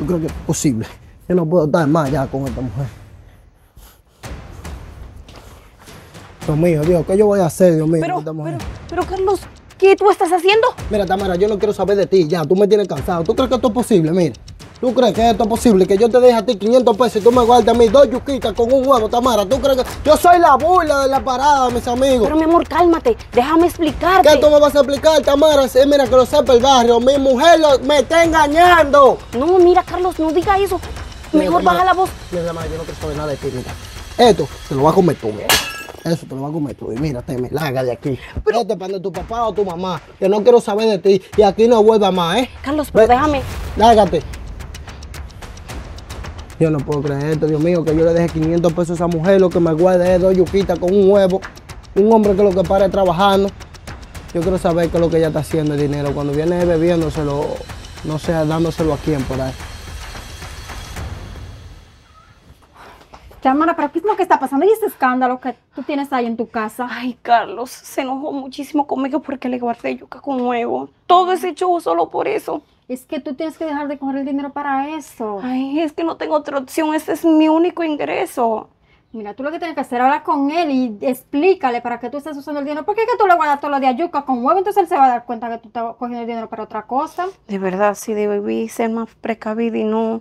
Yo creo que es posible. Yo no puedo estar más ya con esta mujer. Dios mío, Dios, ¿qué yo voy a hacer, Dios mío, Pero, con esta mujer? pero, pero Carlos, ¿qué tú estás haciendo? Mira, Tamara, yo no quiero saber de ti, ya, tú me tienes cansado. ¿Tú crees que esto es posible? Mira, ¿tú crees que esto es posible? Que yo te deje a ti 500 pesos y tú me guardes a mí dos yuquitas con un huevo, Tamara. ¿Tú crees que yo soy la burla de la parada, mis amigos? Pero mi amor, cálmate, déjame explicarte. ¿Qué tú me vas a explicar, Tamara? Sí, mira, que lo sepa el barrio. Mi mujer lo- me está engañando. No, mira, Carlos, no diga eso. Mejor Mira, baja la voz. Mira, Tamara, yo no quiero saber nada de ti, mira. Esto te lo vas a comer tú, mira. Eso te lo vas a comer tú. Y mira, te me larga de aquí. Pero es para tu papá o tu mamá. Que no quiero saber de ti. Y aquí no vuelva más, ¿eh? Carlos, pero Ve- déjame. Lárgate. Yo no puedo creer esto, Dios mío, que yo le deje 500 pesos a esa mujer, lo que me guarde es dos yuquitas con un huevo. Un hombre que lo que para es trabajando. Yo quiero saber qué es lo que ella está haciendo el dinero. Cuando viene bebiéndoselo, no sé, dándoselo a quién por ahí. Tamara, pero ¿qué es lo que está pasando? ¿Y ese escándalo que tú tienes ahí en tu casa? Ay, Carlos, se enojó muchísimo conmigo porque le guardé yuca con huevo. Todo ese show solo por eso. Es que tú tienes que dejar de coger el dinero para eso. Ay, es que no tengo otra opción. Este es mi único ingreso. Mira, tú lo que tienes que hacer es hablar con él y explícale para qué tú estás usando el dinero. ¿Por qué es que tú le guardas todo lo de yuca con huevo? Entonces él se va a dar cuenta que tú estás cogiendo el dinero para otra cosa. De verdad, sí, debí ser más precavida y no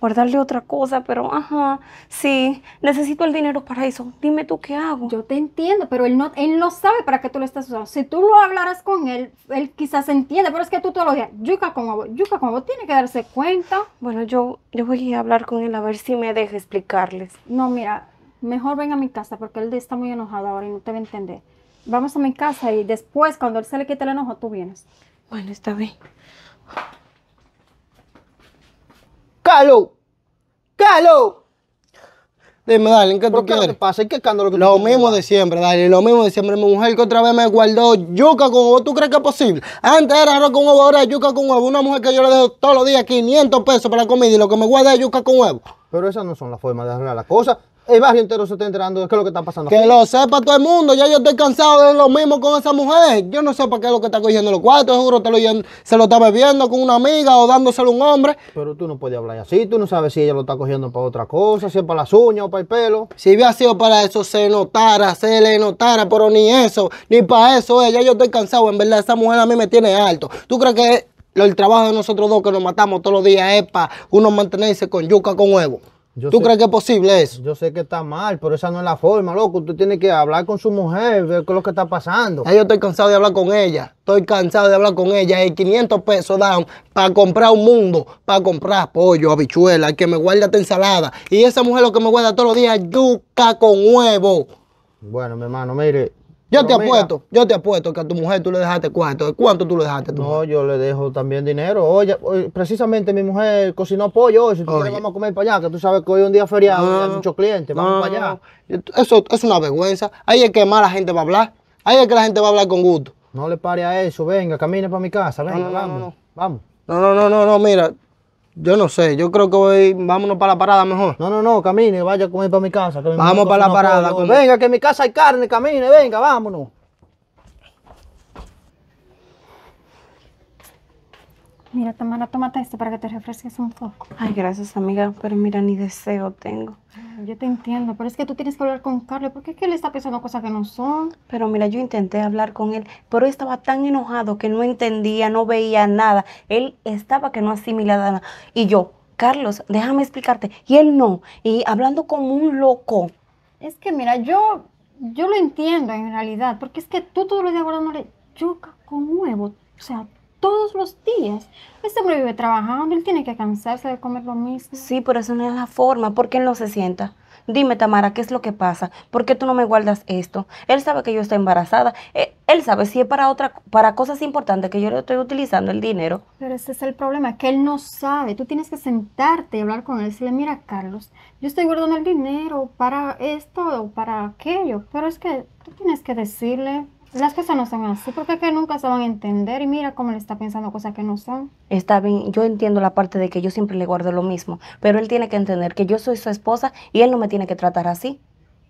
guardarle otra cosa, pero ajá, sí, necesito el dinero para eso. Dime tú qué hago. Yo te entiendo, pero él no, él no sabe para qué tú lo estás usando. Si tú lo hablaras con él, él quizás entiende, pero es que tú todos los días, yuca con huevo, yuca con huevo, tiene que darse cuenta. Bueno, yo, yo voy a hablar con él a ver si me deja explicarles. No, mira, mejor ven a mi casa porque él está muy enojado ahora y no te va a entender. Vamos a mi casa y después, cuando él se le quite el enojo, tú vienes. Bueno, está bien. ¡Carlos! ¡Carlos! Dime, Darling, ¿qué tú ¿Pero qué quieres? que pasa? ¿Y qué escándalo que tú Lo tienes? mismo de siempre, Darling, lo mismo de siempre. Mi mujer que otra vez me guardó yuca con huevo. ¿Tú crees que es posible? Antes era arroz con huevo, ahora es yuca con huevo. Una mujer que yo le dejo todos los días 500 pesos para la comida y lo que me guarda es yuca con huevo. Pero esas no son las formas de arreglar las cosas. El barrio entero se está enterando de qué es lo que está pasando. Que lo sepa todo el mundo. Ya yo estoy cansado de lo mismo con esa mujer. Yo no sé para qué es lo que está cogiendo los cuartos. Seguro te lo, se lo está bebiendo con una amiga o dándoselo a un hombre. Pero tú no puedes hablar así. Tú no sabes si ella lo está cogiendo para otra cosa, si es para las uñas o para el pelo. Si hubiera sido para eso, se notara, se le notara, pero ni eso, ni para eso es. Ya yo estoy cansado, en verdad, esa mujer a mí me tiene alto. ¿Tú crees que el trabajo de nosotros dos que nos matamos todos los días es para uno mantenerse con yuca con huevo? Yo ¿Tú sé- crees que es posible eso? Yo sé que está mal, pero esa no es la forma, loco. Usted tiene que hablar con su mujer, ver qué es lo que está pasando. Ya yo estoy cansado de hablar con ella. Estoy cansado de hablar con ella. Y 500 pesos dan para comprar un mundo, para comprar pollo, habichuela, que me guarda esta ensalada. Y esa mujer lo que me guarda todos los días es yuca con huevo. Bueno, mi hermano, mire. Yo te mira, apuesto, yo te apuesto que a tu mujer tú le dejaste cuánto. ¿De cuánto tú le dejaste a tu mujer? No, yo le dejo también dinero. Oye, oye, precisamente mi mujer cocinó pollo hoy. Si tú Oye. quieres, vamos a comer para allá, que tú sabes que hoy es un día feriado y hay muchos clientes. Vamos no, para allá. Eso es una vergüenza. Ahí es que más la gente va a hablar. Ahí es que la gente va a hablar con gusto. No le pare a eso. Venga, camine para mi casa. Venga, vamos. Vamos. No, no, no, no, no, mira. Yo no sé, yo creo que voy, vámonos para la parada mejor. No, no, no, camine, vaya a comer para mi casa. que mi Vamos para la parada. Venga, que en mi casa hay carne, camine, venga, vámonos. Mira, Tamara, tómate esto para que te refresques un poco. Ay, gracias, amiga, pero mira, ni deseo tengo. Yo te entiendo, pero es que tú tienes que hablar con Carlos, porque es que él está pensando cosas que no son. Pero mira, yo intenté hablar con él, pero él estaba tan enojado que no entendía, no veía nada. Él estaba que no asimilaba nada. Y yo, Carlos, déjame explicarte. Y él no. Y hablando como un loco. Es que mira, yo, yo lo entiendo en realidad, porque es que tú todos los días guardándole yuca con huevo, o sea, todos los días. Este hombre vive trabajando, él tiene que cansarse de comer lo mismo. Sí, pero eso no es la forma. ¿Por qué él no se sienta? Dime, Tamara, ¿qué es lo que pasa? ¿Por qué tú no me guardas esto? Él sabe que yo estoy embarazada. Eh, Él sabe si es para otra, para cosas importantes que yo le estoy utilizando el dinero. Pero ese es el problema, que él no sabe. Tú tienes que sentarte y hablar con él. Decirle, mira, Carlos, yo estoy guardando el dinero para esto o para aquello. Pero es que tú tienes que decirle, las cosas no son así, porque es que nunca se van a entender. Y mira cómo le está pensando cosas que no son. Está bien, yo entiendo la parte de que yo siempre le guardo lo mismo, pero él tiene que entender que yo soy su esposa y él no me tiene que tratar así.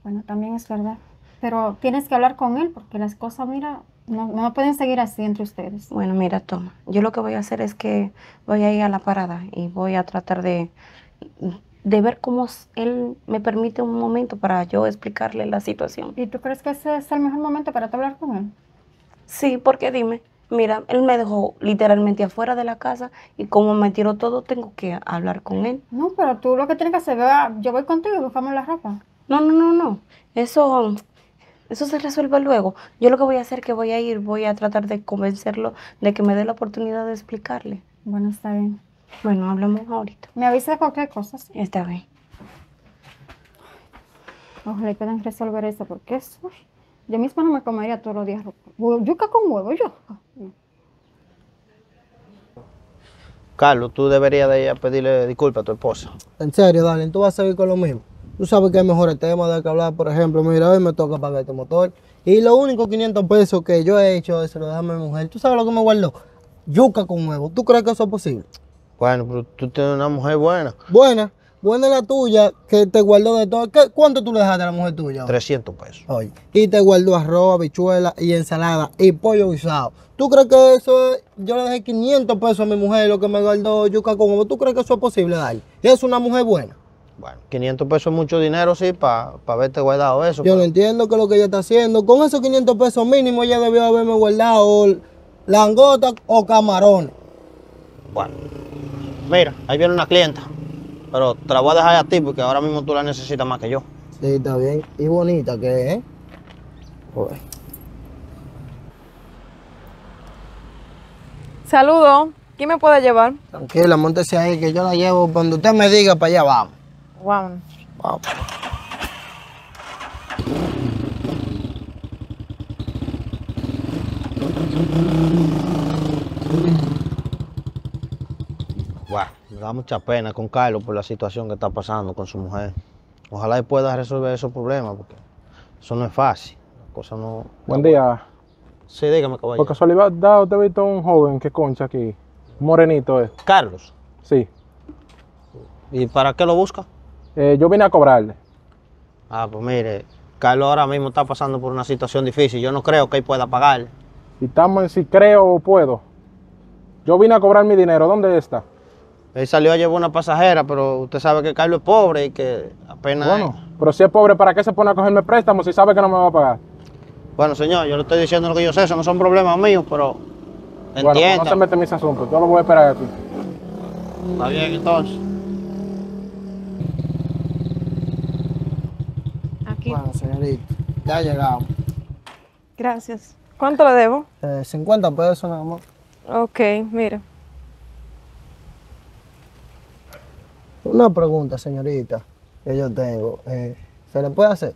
Bueno, también es verdad. Pero tienes que hablar con él, porque las cosas, mira, No, no pueden seguir así entre ustedes. Bueno, mira, toma. Yo lo que voy a hacer es que voy a ir a la parada y voy a tratar de, de ver cómo él me permite un momento para yo explicarle la situación. ¿Y tú crees que ese es el mejor momento para hablar con él? Sí, porque dime, mira, él me dejó literalmente afuera de la casa y como me tiró todo, tengo que hablar con él. No, pero tú lo que tienes que hacer, yo voy contigo y buscamos la ropa. No, no, no, no. Eso, eso se resuelve luego. Yo lo que voy a hacer es que voy a ir, voy a tratar de convencerlo de que me dé la oportunidad de explicarle. Bueno, está bien. Bueno, hablamos ahorita. Me avisa de cualquier cosa, sí. Está bien. Ojalá y puedan resolver eso, porque eso, yo misma no me comería todos los días Yuca con huevo, yo. Carlos, tú deberías de ir a pedirle disculpas a tu esposa. En serio, Darling, tú vas a seguir con lo mismo. Tú sabes que hay mejores temas de que hablar. Por ejemplo, mira, hoy me toca pagar este motor. Y los únicos 500 pesos que yo he hecho se lo dejo a mi mujer. ¿Tú sabes lo que me guardó? Yuca con huevo. ¿Tú crees que eso es posible? Bueno, pero tú tienes una mujer buena. Buena. Buena es la tuya, que te guardó de todo. ¿Qué- ¿Cuánto tú le dejaste a la mujer tuya? hoy? 300 pesos. Oye, y te guardó arroz, habichuela y ensalada y pollo guisado. ¿Tú crees que eso es? Yo le dejé 500 pesos a mi mujer, lo que me guardó yuca con huevo. ¿Tú crees que eso es posible, Darling? Es una mujer buena. Bueno, 500 pesos es mucho dinero, sí, para verte guardado eso. Yo pa- no entiendo qué es lo que ella está haciendo. Con esos 500 pesos mínimo ella debió haberme guardado langota o camarones. Bueno, mira, ahí viene una clienta. Pero te la voy a dejar a ti porque ahora mismo tú la necesitas más que yo. Sí, está bien. Y bonita que es, ¿eh? Joder. Saludo. ¿Quién me puede llevar? Tranquila, montese ahí que yo la llevo. Cuando usted me diga, para allá vamos. Vámonos. Vamos. Me da mucha pena con Carlos por la situación que está pasando con su mujer. Ojalá él pueda resolver esos problemas porque eso no es fácil. La cosa no. Buen día. Sí, dígame, Por caballero. casualidad, ¿usted ha visto un joven que concha aquí? Un morenito es. Carlos, Sí. ¿y para qué lo busca? Eh, yo vine a cobrarle. Ah, pues mire, Carlos ahora mismo está pasando por una situación difícil. Yo no creo que él pueda pagar. Y estamos en si creo o puedo. Yo vine a cobrar mi dinero. ¿Dónde está? Él salió a llevar una pasajera, pero usted sabe que Carlos es pobre y que apenas. Bueno, pero si es pobre, ¿para qué se pone a cogerme préstamos si sabe que no me va a pagar? Bueno, señor, yo le estoy diciendo lo que yo sé, eso no son problemas míos, pero Bueno, pues entienda. no se mete en mis asuntos. Yo lo voy a esperar aquí. Está bien, entonces. Aquí. Bueno, señorita, ya llegamos. Gracias. ¿Cuánto le debo? Eh, 50 pesos nada más. Ok, mira. Una pregunta, señorita, que yo tengo. Eh, ¿Se le puede hacer?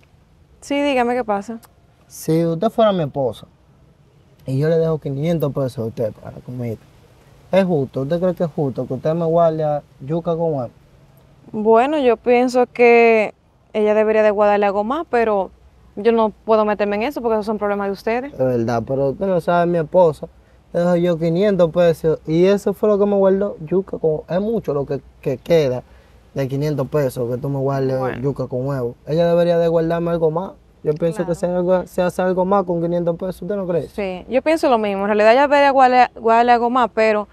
Sí, dígame qué pasa. Si usted fuera mi esposa y yo le dejo 500 pesos a usted para la comida, ¿es justo? ¿Usted cree que es justo que usted me guarde a yuca con huevo? Bueno, yo pienso que ella debería de guardarle algo más, pero yo no puedo meterme en eso porque esos son problemas de ustedes. Es verdad, pero usted no sabe, mi esposa, le dejo yo 500 pesos y eso fue lo que me guardó yuca con Es mucho lo que, que queda de 500 pesos que tú me guardes Bueno. yuca con huevo. Ella debería de guardarme algo más. Yo pienso que se, algo- se hace algo más con 500 pesos, ¿usted no cree? Sí, yo pienso lo mismo. En realidad ella debería guardarle, guardarle algo más, pero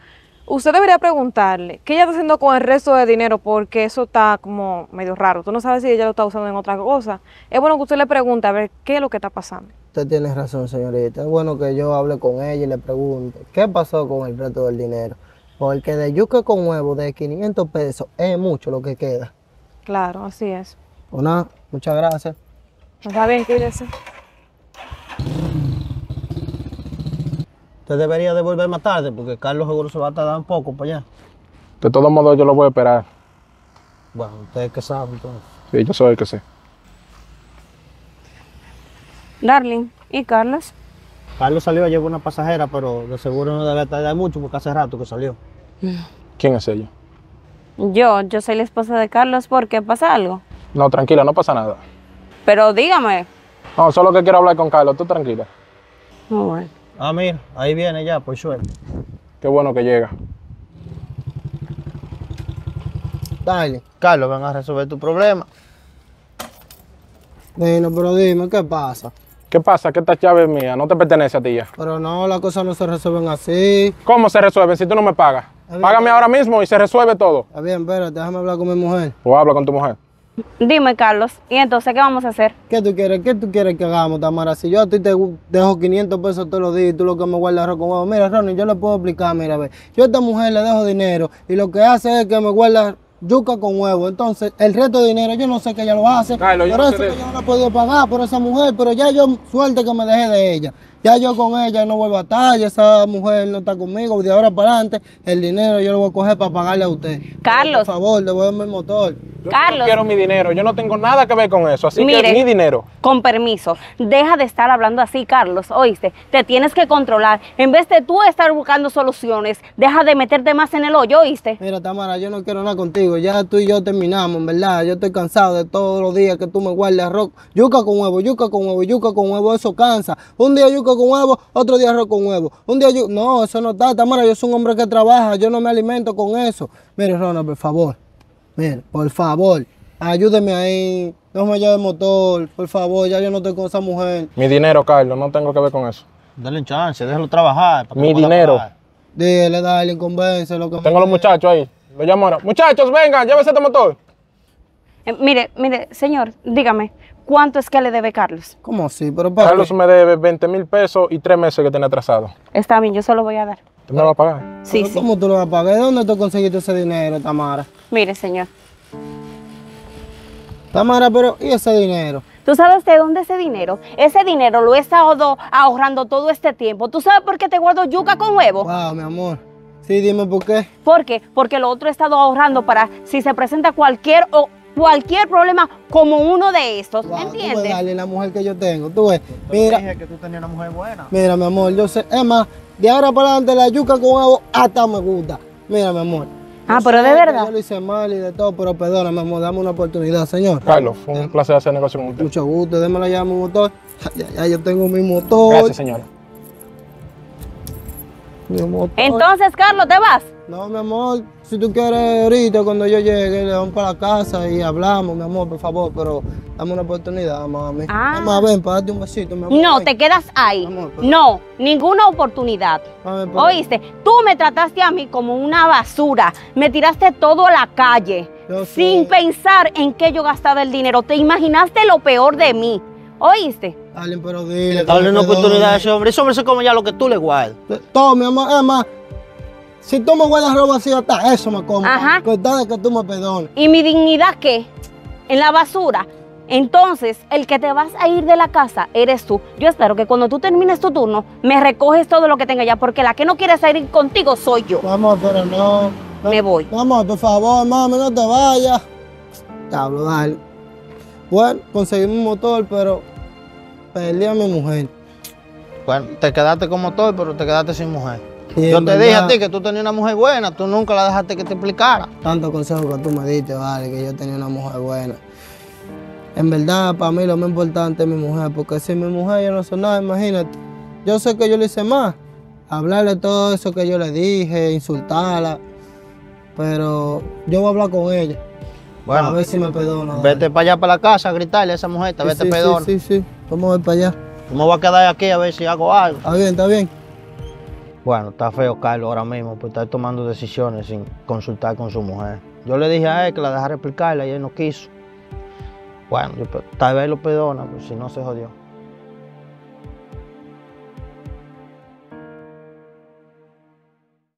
usted debería preguntarle qué ella está haciendo con el resto de dinero porque eso está como medio raro. Tú no sabes si ella lo está usando en otra cosa. Es bueno que usted le pregunte a ver qué es lo que está pasando. Usted tiene razón, señorita. Es bueno que yo hable con ella y le pregunte qué pasó con el resto del dinero. Porque de yuca con huevo de 500 pesos es mucho lo que queda. Claro, así es. Pues nada, muchas gracias. Está bien, cuídese. Usted debería devolver más tarde porque Carlos seguro se va a tardar un poco para allá. De todos modos, yo lo voy a esperar. Bueno, usted es que sabe entonces. Sí, yo soy el que sé. Darling, ¿y Carlos? Carlos salió a llevar una pasajera, pero de seguro no debe tardar mucho porque hace rato que salió. ¿Quién es ella? Yo, yo soy la esposa de Carlos, ¿por qué pasa algo? No, tranquila, no pasa nada. Pero dígame. No, solo que quiero hablar con Carlos. Tú tranquila. Oh, bueno. Ah, mira, ahí viene ya, por suerte. Qué bueno que llega. Dale. Carlos, ven a resolver tu problema. Bueno, pero dime, ¿qué pasa? ¿Qué pasa? Que esta llave es mía, no te pertenece a ti ya. Pero no, las cosas no se resuelven así. ¿Cómo se resuelve si tú no me pagas? bien. Págame ahora mismo y se resuelve todo. Está bien, espérate, déjame hablar con mi mujer. O habla con tu mujer. Dime, Carlos, ¿y entonces qué vamos a hacer? ¿Qué tú quieres? ¿Qué tú quieres que hagamos, Tamara? Si yo a ti te dejo 500 pesos todos los días y tú lo que me guardas arroz con huevo. Mira, Ronnie, yo le puedo explicar, mira, ve. Yo a esta mujer le dejo dinero y lo que hace es que me guarda yuca con huevo. Entonces, el resto de dinero yo no sé que ella lo hace. Carlos, yo no eso sé que yo no he podido pagar por esa mujer, pero ya yo, suerte que me dejé de ella. Ya yo con ella no vuelvo a estar, ya esa mujer no está conmigo. De ahora para adelante, el dinero yo lo voy a coger para pagarle a usted. Carlos. Por favor, devuélveme el motor. Yo Carlos. no quiero mi dinero, yo no tengo nada que ver con eso, así Mire. que mi dinero. Con permiso, deja de estar hablando así, Carlos, oíste, te tienes que controlar. En vez de tú estar buscando soluciones, deja de meterte más en el hoyo, oíste. Mira, Tamara, yo no quiero nada contigo. Ya tú y yo terminamos, en verdad. Yo estoy cansado de todos los días que tú me guardes arroz. Yuca con huevo, yuca con huevo, yuca con huevo. Eso cansa. Un día yuca con huevo, otro día arroz con huevo. Un día yuca... No, eso no está, Tamara. Yo soy un hombre que trabaja. Yo no me alimento con eso. Mire, Ronald, por favor. Mire, por favor. Ayúdeme ahí. No me lleve el motor. Por favor, ya yo no estoy con esa mujer. Mi dinero, Carlos, no tengo que ver con eso. Dale un chance, déjalo trabajar. para que Mi dinero. pagar. Dile, dale, convence lo que Tengo los muchachos ahí. Lo llamo ahora. Muchachos, vengan, llévese este motor. Eh, mire, mire, señor, dígame, ¿cuánto es que le debe Carlos? ¿Cómo así? Pero para Carlos me debe 20 mil pesos y tres meses que tiene atrasado. Está bien, yo se lo voy a dar. ¿Tú me lo vas a pagar? Sí, ¿Pero sí. ¿Cómo tú lo vas a pagar? ¿De dónde tú conseguiste ese dinero, Tamara? Mire, señor, Tamara, pero ¿y ese dinero? ¿tú sabes de dónde ese dinero? Ese dinero lo he estado ahorrando todo este tiempo. ¿Tú sabes por qué te guardo yuca con huevo? Wow, mi amor. Sí, dime por qué. ¿Por qué? Porque lo otro he estado ahorrando para si se presenta cualquier o cualquier problema como uno de estos. Wow, Tú ves, ¿Entiendes? darle la mujer que yo tengo. Tú ves. Mira, Dije que tú tenías una mujer buena. mira, mi amor, yo sé. Es más, de ahora para adelante la yuca con huevo hasta me gusta. Mira, mi amor. Ah, pero de verdad. Yo lo hice mal y de todo, pero perdóname, amor, dame una oportunidad, señor. Carlos, fue un placer hacer negocio con usted. Mucho gusto, déme la llave mi motor. Ya, ya yo tengo mi motor. Gracias, señora. Mi motor. Entonces, Carlos, ¿te vas? No, mi amor, si tú quieres ahorita cuando yo llegue, le vamos para la casa y hablamos, mi amor, por favor, pero dame una oportunidad, mami. Ah. Mamá, ven, para darte un besito, mi amor. No, ven. te quedas ahí. Amor, pero- No, ninguna oportunidad. Mami, pero- Oíste, tú me trataste a mí como una basura. Me tiraste todo a la calle. Yo sé. Sin pensar en qué yo gastaba el dinero. Te imaginaste lo peor de mí. ¿Oíste? Dale, pero dile. Dale una oportunidad a ese hombre. Ese hombre se come ya lo que tú le guardas. Todo, mi amor, es más, si tú me guardas ropa así, hasta eso me como. Ajá. Con tal de que tú me perdones. ¿Y mi dignidad qué? En la basura. Entonces, el que te vas a ir de la casa eres tú. Yo espero que cuando tú termines tu turno, me recoges todo lo que tenga ya, porque la que no quiere salir contigo soy yo. Vamos, pero no. no- Me voy. Vamos, por favor, mami, no te vayas. Diablo, dale. Bueno, conseguí mi motor, pero perdí a mi mujer. Bueno, te quedaste con motor, pero te quedaste sin mujer. Y Yo te dije a ti que tú tenías una mujer buena, tú nunca la dejaste que te explicara. Tantos consejos que tú me diste, vale, que yo tenía una mujer buena. En verdad, para mí lo más importante es mi mujer, porque si mi mujer yo no soy nada, imagínate. Yo sé que yo le hice más. Hablarle todo eso que yo le dije, insultarla. Pero yo voy a hablar con ella. a Bueno, ver si me perdona. vete para allá para la casa a gritarle a esa mujer, te Sí, vete sí, perdona. Sí, sí, sí. Vamos a ver para allá. Yo me voy a quedar aquí a ver si hago algo. Está bien, está bien. Bueno, está feo Carlos ahora mismo por estar tomando decisiones sin consultar con su mujer. Yo le dije a él que la dejara explicarla y él no quiso. Bueno, yo pe- tal vez lo perdona, pero si no se jodió.